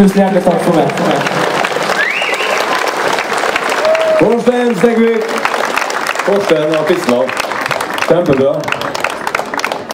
Tusen hjertelig takk for meg. Torstein Stegvik. Torstein av Fisland. Kjempebra.